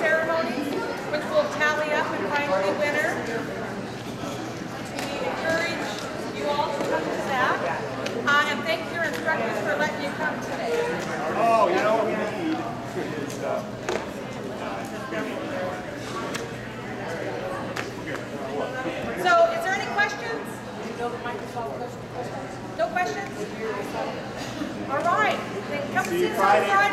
ceremonies, which will tally up and find the winner. We encourage you all to come to that. Uh, and thank your instructors for letting you come today. Oh, you know what we need is, uh, So, is there any questions? No questions? All right, then come see us Friday Friday